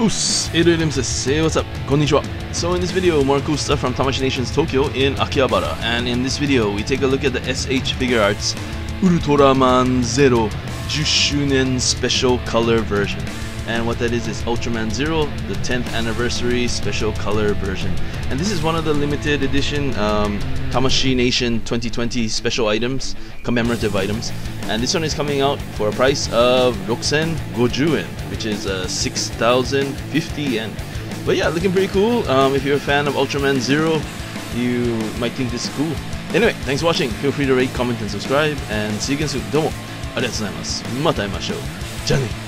Us, Edoidims say what's up, konnichiwa. So in this video, more cool stuff from Tamashii Nations Tokyo in Akihabara. And in this video, we take a look at the SH Figuarts Ultraman Zero 10周年 Special Color Version. And what that is is Ultraman Zero, the 10th anniversary special color version. And this is one of the limited edition um, Tamashii Nation 2020 special items, commemorative items and this one is coming out for a price of Roxen Gojuin, which is uh, 6,050 yen. But yeah, looking pretty cool. Um, if you're a fan of Ultraman Zero, you might think this is cool. Anyway, thanks for watching. Feel free to rate, comment, and subscribe. And see you again soon. Domo. Arigatou gozaimasu. Mata imashou. じゃあね